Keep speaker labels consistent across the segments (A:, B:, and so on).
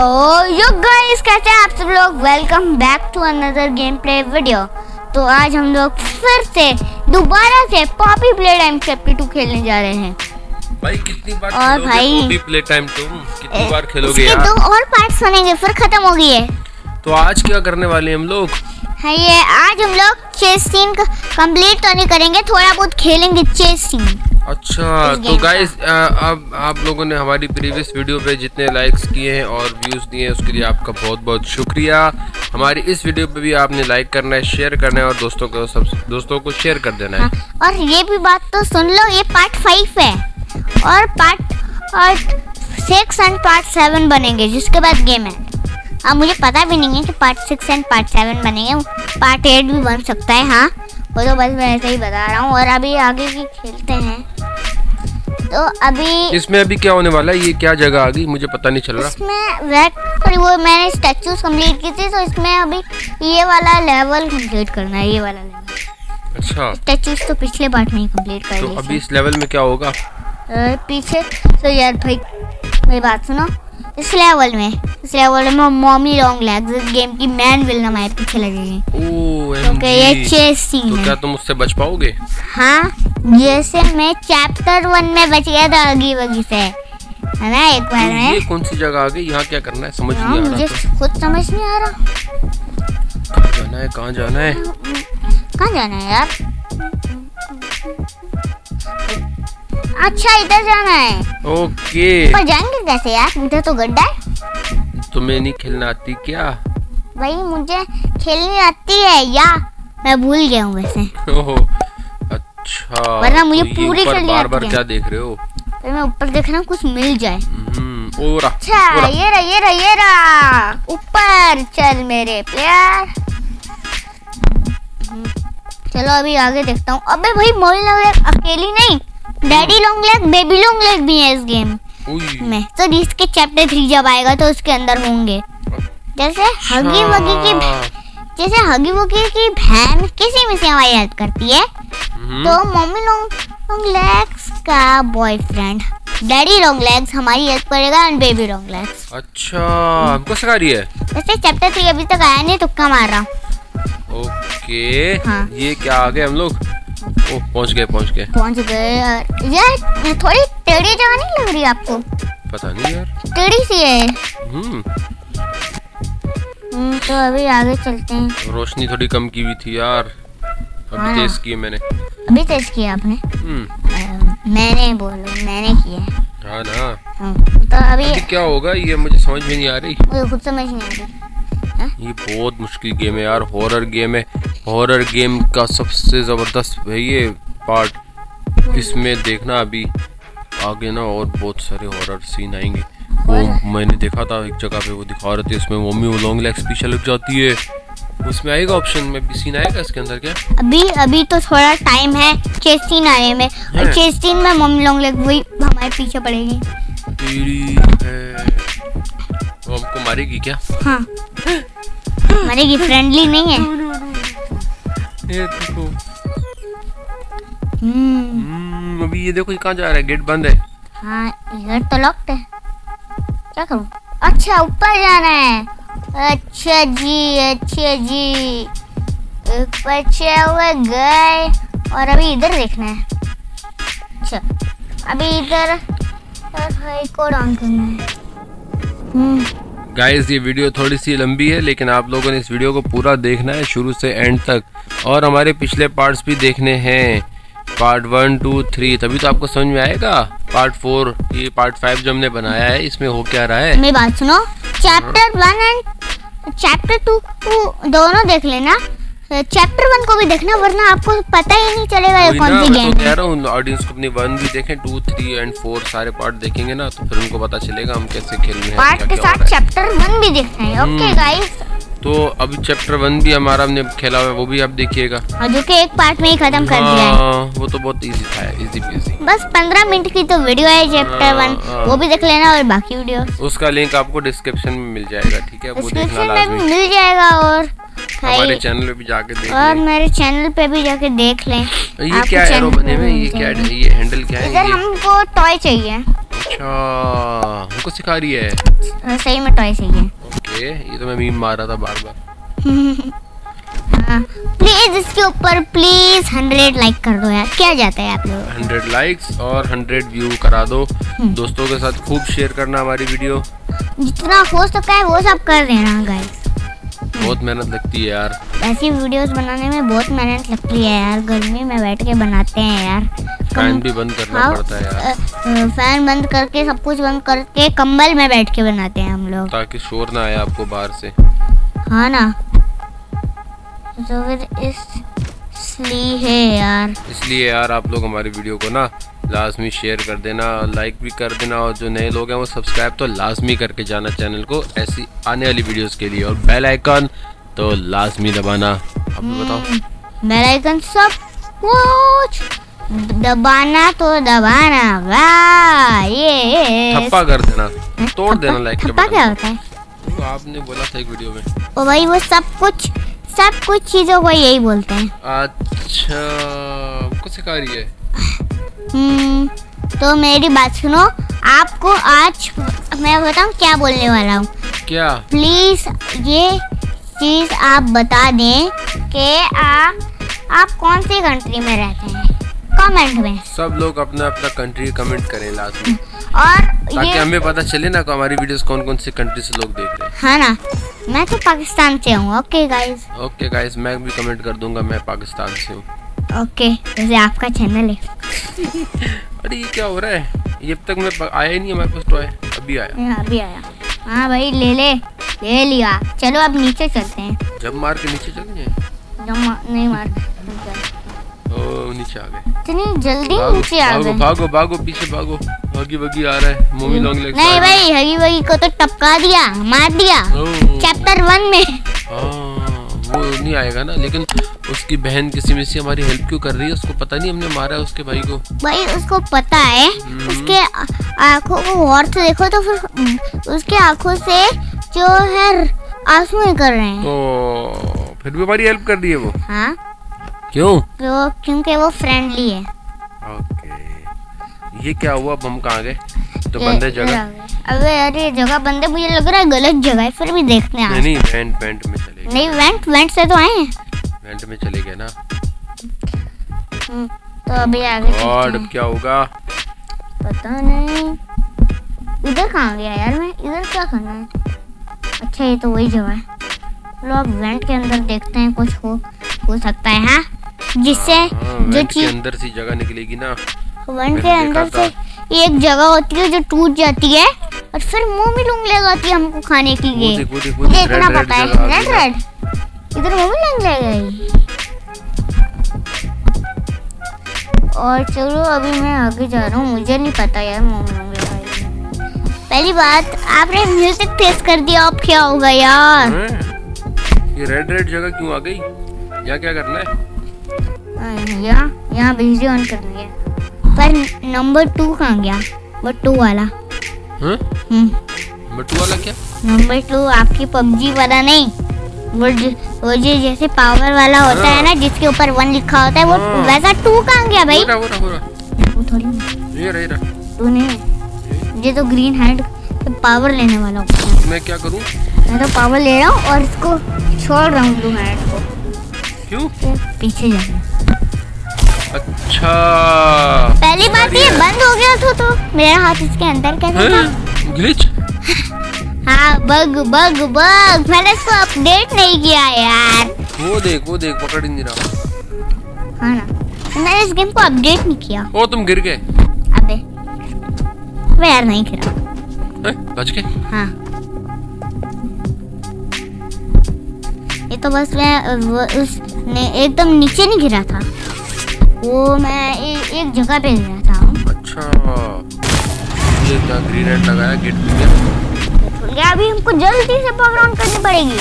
A: तो yo guys कैसे हैं आप सब लोग? Welcome back to another gameplay video तो आज हम लोग फिर से दोबारा से Poppy Playtime chapter two खेलने जा रहे हैं।
B: भाई कितनी बार
A: और भाई-
B: पॉपी प्ले टाइम तुम? कितनी बार खेलोगे
A: इसके दो और पार्ट्स बनेंगे फिर खत्म हो गई है
B: तो आज क्या करने वाले हैं हम लोग?
A: हाँ ये आज हम लोग चेस सीन कंप्लीट तो नहीं करेंगे थोड़ा बहुत खेलेंगे चेस सीन
B: अच्छा तो गाइस अब आप लोगों ने हमारी प्रीवियस वीडियो पे जितने लाइक्स किए हैं और व्यूज़ दिए हैं उसके लिए आपका बहुत बहुत शुक्रिया। हमारी इस वीडियो पे भी आपने लाइक करना है शेयर करना है और दोस्तों को सब दोस्तों को शेयर कर देना
A: है।
B: हाँ, है
A: और ये भी बात तो सुन लो ये पार्ट फाइव है। और पार्ट और सिक्स एंड पार्ट सेवन बनेंगे जिसके बाद गेम है। अब मुझे पता भी नहीं है कि part six and part seven बनेंगे पार्ट एट भी बन सकता है हाँ। वो तो बस मैं ऐसे ही बता रहा हूँ। और अभी आगे की खेलते हैं। तो अभी
B: इसमें अभी क्या होने वाला है? ये क्या जगह आ गई? मुझे पता नहीं चल रहा।
A: इसमें और वो मैंने स्टैचूज कंप्लीट की थी तो इसमें अभी ये वाला लेवल कंप्लीट करना है ये वाला लेवल
B: अच्छा।
A: स्टैचूज तो पिछले पार्ट में ही कंप्लीट कर
B: तो अभी इस लेवल में क्या होगा?
A: पीछे तो यार भाई मेरी बात सुनो। इस लेवल में इस लेवल में मॉमी लॉन्ग लेग्स इस गेम की मैन विल ना हमारे पीछे लगेगी
B: ओ
A: क्योंकि ये चेस सीन
B: तो क्या तुम उससे बच पाओगे?
A: हाँ जैसे मैं चैप्टर वन में बच गया था अगी वगी से। है ना एक बार
B: तो
A: में
B: ये कौन सी जगह आ गई? यहाँ क्या करना है? समझ
A: हाँ
B: नहीं आ
A: मुझे
B: रहा तो।
A: खुद समझ नहीं आ रहा।
B: कहाँ जाना है? कहाँ जाना है?
A: कहाँ जाना है यार? अच्छा इधर जाना है।
B: ओके।
A: पर जाएँगे कैसे यार? इधर तो गड्ढा है।
B: तुम्हें नहीं खेलना आती क्या?
A: भाई मुझे खेलनी आती है या? मैं भूल गया हूँ वैसे।
B: ओहो अच्छा
A: वरना मुझे
B: तो
A: पूरी खेलनी
B: बार बार क्या देख रहे हो?
A: फिर मैं ऊपर देख रहा हूँ कुछ मिल जाए।
B: हम्म, ओरा
A: अच्छा
B: ओरा।
A: ये रहा ये रहा ये रहा। ऊपर चल मेरे प्यार। चलो अभी आगे देखता हूँ। अबे भाई मोली लॉन्ग लेग अकेली नहीं। Daddy long leg baby long leg भी है इस गेम।
B: उई,
A: में तो जिसके चैप्टर थ्री जब आएगा तो उसके अंदर होंगे। जैसे हगी वगी की जैसे हगी वगी की बहन किसी में से हमारी हेल्प करती है
B: हम्म,
A: तो मम्मी लॉन्ग लॉन्ग लेग्स का बॉयफ्रेंड डैडी लॉन्ग लेग्स हमारी हेल्प करेगा एंड बेबी लॉन्ग लेग्स
B: अच्छा हमको सिखा रही है?
A: वैसे चैप्टर थ्री अभी तक आया नहीं तुक्का मार रहा हूँ।
B: ओके।
A: हाँ।
B: ये क्या आ गए हम लोग? ओह पहुँच गए पहुँच गए।
A: पहुँच गए यार। ये थोड़ी टेढ़ी जगह नहीं लग रही आपको?
B: पता नहीं यार।
A: टेढ़ी सी है।
B: हम्म।
A: हम्म, तो अभी आगे चलते हैं।
B: रोशनी थोड़ी कम की हुई थी यार।
A: हाँ।
B: अभी तेज की मैंने।
A: अभी तेज किया आपने?
B: हम्म।
A: मैंने बोलो मैंने किया। है
B: हाँ ना।
A: हाँ, तो अभी
B: अभी क्या होगा? ये मुझे समझ में नहीं आ रही।
A: मुझे खुद समझ नहीं आ रही।
B: ये बहुत मुश्किल गेम है यार। हॉरर गेम है। हॉरर गेम का सबसे ज़बरदस्त है ये पार्ट। इसमें देखना अभी आगे ना और बहुत सारे हॉरर सीन आएँगे। वो मैंने देखा था एक जगह पे वो दिखा रहे थे उसमें मम्मी वो लॉन्ग लेग्स पीछे लग जाती है। उसमें आएगा ऑप्शन में? भी सीन आएगा इसके अंदर क्या?
A: अभी अभी तो थोड़ा टाइम है चेस्टीन आने में और
B: है।
A: चेस्टीन में मम्मी लॉन्ग लेग वही हमारे पीछे पड़ेगी।
B: तेरी है। वो हमको मारेगी क्या?
A: हाँ। मरेगी फ्रेंडली नहीं है।
B: ये देखो।
A: हम्म।
B: हम्म, अभी ये देखो ये कहाँ जा रहा है? गेट बंद है।
A: हाँ इधर तो लॉक्ड है। क्या करूँ? अच्छा ऊपर जाना है। अच्छा जी अच्छा जी। ऊपर चढ़े हुए गए और अभी इधर देखना है। अच्छा अभी इधर भाई को ऑन करना है। हम्म।
B: गाइस ये वीडियो थोड़ी सी लंबी है लेकिन आप लोगों ने इस वीडियो को पूरा देखना है शुरू से एंड तक। और हमारे पिछले पार्ट्स भी देखने हैं। पार्ट वन टू थ्री तभी तो आपको समझ में आएगा। पार्ट फोर ये पार्ट फाइव जो हमने बनाया है इसमें हो क्या रहा है?
A: मेरी बात सुनो। Chapter one and chapter two दोनों देख लेना। चैप्टर वन को भी देखना वरना आपको पता ही नहीं चलेगा ये कौन सी गेम
B: तो
A: है।
B: कह रहा हूँ ऑडियंस को अपनी वन भी देखें टू थ्री एंड फोर सारे पार्ट देखेंगे ना तो फिर उनको पता चलेगा हम कैसे खेल रहे हैं
A: पार्ट के साथ चैप्टर वन भी देखना है। ओके
B: हम्म।
A: गाइस
B: तो अभी चैप्टर वन भी हमारा हमने खेला हुआ है वो भी आप देखिएगा।
A: और जो कि एक पार्ट में ही खत्म कर दिया है।
B: हाँ, वो तो बहुत इजी था इजी पीजी
A: बस पंद्रह मिनट की तो वीडियो है चैप्टर
B: हाँ,
A: वन
B: हाँ।
A: वो भी देख लेना और बाकी वीडियो
B: उसका लिंक आपको डिस्क्रिप्शन में मिल जाएगा ठीक है?
A: डिस्क्रिप्शन में भी मिल जाएगा और
B: हमारे चैनल पे भी जाके देख
A: और मेरे चैनल पे भी जाके देख लें।
B: ये क्या एरो बने हुए ये क्या है ये हैंडल क्या है?
A: इधर हमको टॉय चाहिए।
B: अच्छा हमको सिखा रही है।
A: सही में टॉय सही
B: ओके ये तो मैं मीम मार रहा था बार बार
A: हाँ। प्लीज़ इसके ऊपर प्लीज़ हंड्रेड लाइक कर दो यार। क्या जाता है आप लोग
B: हंड्रेड लाइक्स और हंड्रेड व्यू करा दो।
A: हम्म।
B: दोस्तों के साथ खूब शेयर करना हमारी वीडियो
A: जितना हो सकता है वो सब कर देना गाइस
B: बहुत मेहनत लगती है यार।
A: ऐसी वीडियोस बनाने में बहुत मेहनत लगती है यार। गर्मी में बैठ के बनाते हैं यार।
B: फ़ैन भी बंद करना
A: हाँ,
B: पड़ता है यार।
A: फ़ैन बंद करके सब कुछ बंद करके कंबल में बैठ के बनाते हैं हम लोग।
B: ताकि शोर ना आए आपको बाहर से।
A: हाँ ना। तो फिर इस इसलिए है यार।
B: इसलिए यार आप लोग हमारी वीडियो को ना लाजमी शेयर कर देना लाइक भी कर देना और जो नए लोग हैं वो सब्सक्राइब तो लाजमी करके जाना चैनल को ऐसी आने वाली वीडियोस के लिए। और बेल आइकन तो लाजमी दबाना। अब बताओ।
A: बेल आइकन सब कुछ दबाना तो दबाना वाह ये
B: थप्पा कर देना तोड़ देना लाइक के
A: थप्पा क्या होता है।
B: आपने बोला था एक वीडियो में।
A: ओ भाई वो सब कुछ सब कुछ चीज़ों को यही बोलते हैं।
B: अच्छा कुछ सिखा रही है?
A: हम्म, तो मेरी बात सुनो आपको आज मैं बताऊँ क्या बोलने वाला हूँ?
B: क्या?
A: प्लीज़ ये चीज़ आप बता दें कि आ, आप कौन सी कंट्री में रहते हैं? कमेंट में।
B: सब लोग अपना अपना कंट्री कमेंट करें लास्ट में।
A: और
B: ताकि
A: ये
B: हमें पता चले ना कि हमारी वीडियोस कौन कौन सी कंट्री से लोग देख रहे
A: हैं। हाँ ना मैं तो पाकिस्तान से हूँ ओके गाइस
B: ओके गाइस मैं भी कमेंट कर दूँगा मैं पाकिस्तान से हूँ।
A: ओके जैसे आपका चैनल है।
B: अरे ये क्या हो रहा है? ये तक मैं आया ही नहीं हमारे पास टॉय अभी आया।
A: यहाँ भी आया। हाँ भाई ले ले ले लिया। चलो अब नीचे चलते हैं।
B: जब मार के नीचे चले जाए
A: जब मा- नहीं मार।
B: ओ नीचे आ गए।
A: इतनी जल्दी नीचे आ गए।
B: भागो भागो पीछे भागो। भागी भागी आ रहा है। मूवी लॉन्ग लेग
A: नहीं भाई हगी वगी को तो टपका दिया मार दिया। चैप्टर वन में।
B: वो नहीं आएगा ना लेकिन उसकी बहन किसी में से हमारी हेल्प क्यों कर रही है? उसको पता नहीं हमने मारा है उसके भाई को।
A: भाई उसको पता है।
B: हम्म।
A: उसके आँखों को गौर से देखो तो फिर उसके आँखों से जो है आँसू निकल रहे हैं।
B: तो फिर भी हमारी हेल्प कर रही है वो?
A: हाँ।
B: क्यों?
A: वो क्योंकि वो फ्रेंडली है।
B: ओके। ये क्या हुआ? अब हम कहाँ गए? तो बंदे जगह।
A: अबे ये जगह बंदे मुझे लग रहा है गलत जगह है फिर भी देखते हैं
B: नहीं वेंट वेंट में।
A: नहीं वेंट वेंट से तो आए हैं।
B: वेंट में चले गए ना।
A: हम्म, तो अभी आगे
B: और अब क्या होगा?
A: पता नहीं। इधर कहाँ गया यार मैं? इधर क्या करना है? अच्छा ये तो वही जगह है। चलो अब वेंट के अंदर देखते हैं कुछ हो हो सकता है हाँ? जिससे
B: हाँ,
A: जो चीज़
B: अंदर सी जगह निकलेगी ना।
A: वेंट के अंदर से एक जगह होती है जो टूट जाती है। और फिर मुँह में लूंग लगाती है हमको खाने के लिए। इतना पता है। रेड रेड इधर मुँह में लूंग लगाई और चलो अभी मैं आगे जा रहा हूँ। मुझे नहीं पता यार मुँह में लूंग लगाई पहली बात आपने म्यूज़िक टेस्ट कर दिया अब क्या होगा यार?
B: ये रेड रेड जगह क्यों आ गई? यहाँ क्या करना है?
A: यहाँ यहाँ बिजली ऑन करनी है पर नंबर टू कहाँ गया? वो टू वाला।
B: हाँ? बटू वाला क्या?
A: नंबर टू आपकी पबजी वाला नहीं। वो ज- वो जो जैसे पावर वाला होता है ना जिसके ऊपर वन लिखा होता है वो
B: हाँ।
A: वैसा टू कहाँ गया भाई?
B: हो रहा हो रहा हो
A: वो थोड़ी
B: ये रहा ये रहा।
A: टू नहीं ये तो ग्रीन हैंड तो पावर लेने वाला है
B: मैं क्या करूँ?
A: मैं तो पावर ले रहा हूँ और इसको छोड़ रहा हूँ ब्लू हैंड को।
B: क्यों?
A: पीछे जाना।
B: अच्छा।
A: पहली बात ये बंद हो गया था तो। मेरा हाथ इसके अंदर कैसे था?
B: ग्लिच?
A: हाँ बग बग बग। मैंने इसको अपडेट नहीं किया यार।
B: वो देख वो देख पकड़ ही नहीं रहा
A: हाँ ना। मैंने इस गेम को अपडेट नहीं किया।
B: ओ तुम गिर गए।
A: अबे। अबे यार नहीं गिरा
B: बच गए?
A: हाँ। ये तो बस मैं वो उस ने एकदम नीचे नहीं गिरा था। वो मैं ए, एक जगह पे गिरा था।
B: अच्छा। ये क्या ग्रीन एंड लगाया? गेट खुल गया
A: गया अभी हमको जल्दी से पावर ऑन करनी पड़ेगी।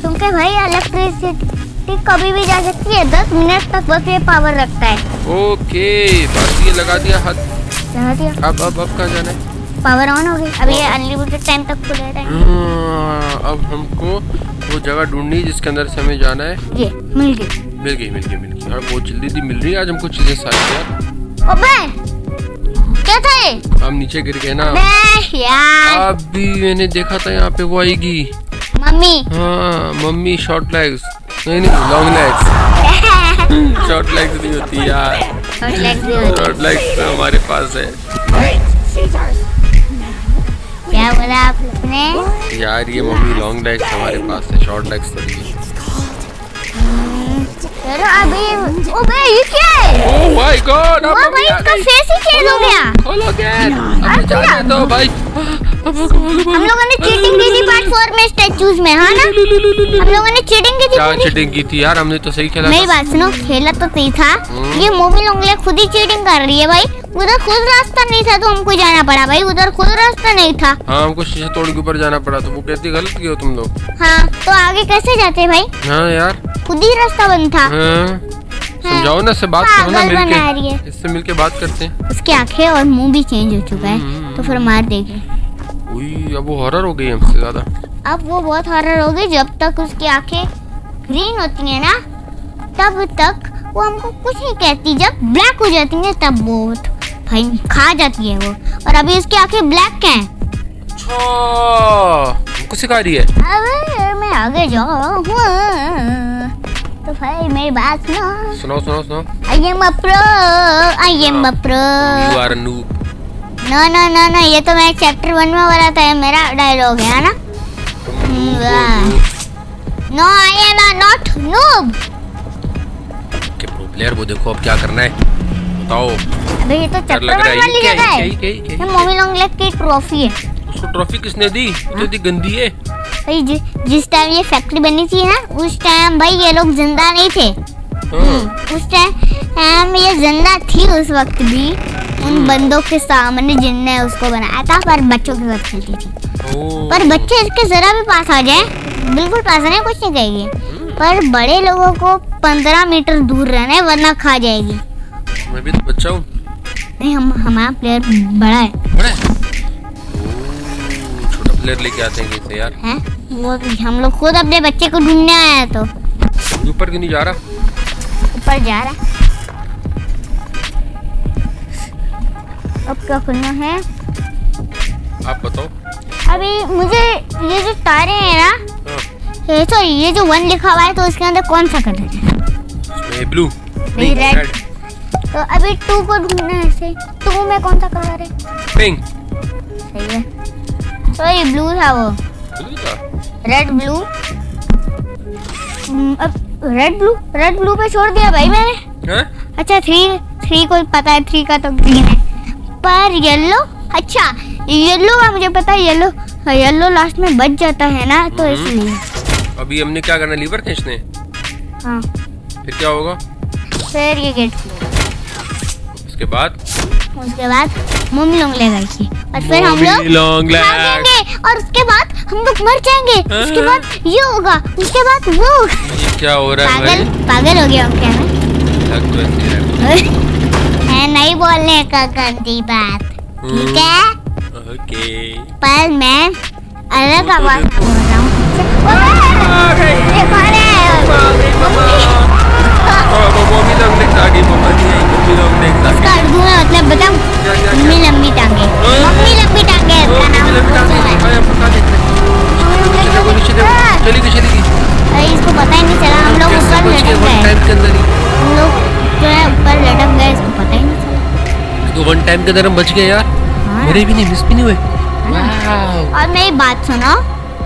A: क्योंकि भाई इलेक्ट्रिसिटी कभी भी जा सकती है? दस मिनट तक बस ये पावर रखता है।
B: ओके बस ये लगा दिया हाथ।
A: लगा दिया।
B: अब अब अब कहाँ जाना है?
A: पावर ऑन हो गई। अभी ये अनलिमिटेड टाइम तक खुले रहेगा।
B: हाँ, अब हमको वो जगह ढूंढनी है जिसके अंदर से हमें जाना है।
A: ये मिल गई।
B: मिल गई मिल गई मिल गई। और बहुत जल्दी दी मिल रही है आज हमको चीज़ें सारी यार
A: ओबे क्या था ये?
B: हम नीचे गिर गए ना।
A: यार।
B: अभी मैंने देखा था यहाँ पे वो आएगी।
A: मम्मी।
B: हाँ मम्मी शॉर्ट लेग्स नहीं नहीं लॉन्ग लेग्स शॉर्ट लेग्स नहीं होती यार।
A: शॉर्ट लेग्स भी होते
B: शॉर्ट लेग्स तो हमारे पास है।
A: क्या बोला आपने?
B: यार ये मम्मी लॉन्ग लेग्स हमारे पास है शॉर्ट लेग्स तो नहीं
A: चलो अभी ओबे बे ये क्या है
B: ओह माय गॉड अब
A: भाई इसका फेस ही चेंज हो गया
B: खोलो गेट अब जाने दो भाई
A: हम लोगों ने चीटिंग की थी पार्ट 4 में स्टैचूज में हाँ ना? हम लोगों ने चीटिंग की थी
B: क्या चीटिंग की थी यार? हमने तो सही खेला
A: मेरी बात सुनो खेला तो सही था।
B: हम्म।
A: ये मोबाइल लोंगले खुद ही चीटिंग कर रही है भाई। उधर खुद रास्ता नहीं था तो हमको जाना पड़ा भाई उधर खुद रास्ता नहीं था।
B: हाँ हमको शीशे तोड़ के ऊपर जाना पड़ा तो वो कहती गलत किया तुम लोग।
A: हाँ तो आगे कैसे जाते भाई?
B: हाँ यार।
A: खुद ही रास्ता बंद था।
B: हाँ समझाओ ना इससे बात करो ना मिलके। इससे मिलके बात करते। हैं
A: उसकी आँखें और मुँह भी चेंज हो चुका है
B: हम्म।
A: तो फिर मार देगी।
B: उई अब वो हॉरर हो गई हमसे ज़्यादा।
A: अब वो बहुत हॉरर हो गई जब तक उसकी आँखें ग्रीन होती है ना तब तक वो हमको कुछ नहीं कहती। जब ब्लैक हो जाती है तब वो भाई खा जाती है वो। और अभी उसकी आँखें ब्लैक हैं।
B: अच्छा सिखा रही है?
A: अबे मैं आगे जा तो भाई मेरी बात सुनो।
B: सुनाओ सुनाओ सुनाओ
A: I am a pro I am a pro
B: you are noob
A: no no no no ये तो मैं चैप्टर वन में बोला था मेरा डायलॉग है ना? No I am a not noob
B: के प्रो प्लेयर वो देखो अब क्या करना है। बताओ।
A: अबे ये तो
B: है।
A: वाली जगह
B: है
A: है।
B: है, है,
A: ये
B: है?
A: मोमी लॉन्ग लेग की ट्रॉफी है।
B: उसको ट्रॉफी किसने दी? जो दी गंदी है।
A: भाई जि, जिस टाइम ये फैक्ट्री बनी थी ना उस टाइम भाई ये लोग ज़िंदा नहीं थे।
B: हाँ।
A: उस टाइम ये ज़िंदा थी उस वक्त भी। उन बंदों के सामने जिनने उसको बनाया था पर बच्चों के साथ खेलती थी। पर बच्चे इसके जरा भी पास आ जाए बिल्कुल पास नहीं कुछ नहीं कहेगी। पर बड़े लोगों को पंद्रह मीटर दूर रहना है वरना खा जाएगी।
B: मैं भी तो बच्चा हूँ।
A: नहीं हम हमारा प्लेयर बड़ा है।
B: बड़ा? है छोटा प्लेयर लेके आते हैं कैसे यार?
A: हैं? वो हम लोग खुद अपने बच्चे को ढूँढने आया है तो।
B: ऊपर क्यों नहीं जा रहा?
A: ऊपर जा रहा अब क्या करना है?
B: आप बताओ।
A: अभी मुझे ये जो तारे हैं ना
B: हाँ।
A: ये सॉरी ये जो वन लिखा हुआ है तो उसके अंदर कौन सा कलर है?
B: ब्लू
A: नहीं, red। तो अभी टू को ढूंढना है ऐसे। टू में कौन सा कलर है?
B: पिंक
A: सही है। तो ये ब्लू था वो। रेड ब्लू हम्म, अब रेड ब्लू रेड ब्लू पे छोड़ दिया भाई मैंने।
B: हाँ?
A: अच्छा थ्री थ्री को पता है थ्री का तो ग्रीन है। पर येलो अच्छा येलो का मुझे पता है येलो येलो लास्ट में बच जाता है ना तो
B: हम्म।
A: इसलिए।
B: अभी हमने क्या करना लीवर खींचने
A: हाँ।
B: फिर क्या होगा?
A: फिर ये गेट
B: उसके बाद?
A: उसके बाद मम्मी लोग ले गई थी। और फिर हम लोग
B: legs.
A: भागेंगे और उसके बाद हम लोग मर जाएँगे। उसके
B: हाँ।
A: बाद ये होगा उसके बाद वो
B: ये क्या हो रहा है
A: पागल पागल हो गया क्या मैं
B: लग तो है। है।
A: नहीं बोलने का गंदी बात। ठीक है?
B: ओके।
A: पर मैं अलग
B: तो
A: आवाज़ बोल रहा हूँ। है?
B: मम्मी लोग देख आ गई मम्मा नहीं
A: मतलब बताऊँ?
B: क्या क्या
A: मम्मी लंबी टांगे।
B: हाँ?
A: मम्मी लंबी टांगे इसका नाम
B: हैं।
A: हाँ।
B: चली गई चली गई।
A: इसको पता ही नहीं चला। हम लोग ऊपर लटक गए।
B: टाइम के अंदर
A: हम लोग जो है ऊपर लटक गए इसको पता ही नहीं चला।
B: तो वन टाइम के अंदर हम बच गए यार।
A: हाँ।
B: मेरे भी नहीं मिस भी नहीं हुए। वाओ
A: और मेरी बात सुनो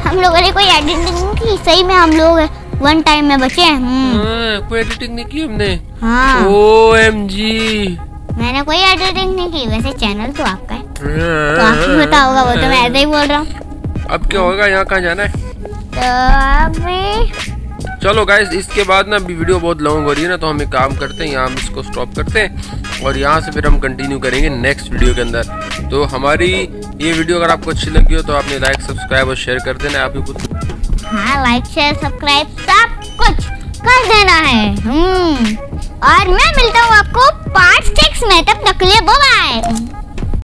A: हम लोगों ने कोई एडिटिंग नहीं की? सही में हम लोग वन टाइम में बचे हैं। हम्म,
B: हाँ, कोई एडिटिंग नहीं की हमने?
A: हाँ। मैंने कोई एडिटिंग नहीं की वैसे चैनल तो आपका है। तो आपको पता होगा वो तो मैं ऐसे ही बोल रहा हूँ।
B: अब क्या होगा यहाँ कहाँ जाना है?
A: तो अभी
B: चलो गाइस इसके बाद ना अभी वीडियो बहुत लॉन्ग हो रही है ना तो हम एक काम करते हैं यहाँ हम इसको स्टॉप करते हैं और यहाँ से फिर हम कंटिन्यू करेंगे नेक्स्ट वीडियो के अंदर। तो हमारी ये वीडियो अगर आपको अच्छी लगी हो तो आपने लाइक सब्सक्राइब और शेयर कर देना आप भी कुछ
A: हाँ लाइक शेयर सब्सक्राइब सब कुछ। कर देना है। हम्म। और मैं मिलता हूँ आपको पार्ट सिक्स में तब तक लिए। बाय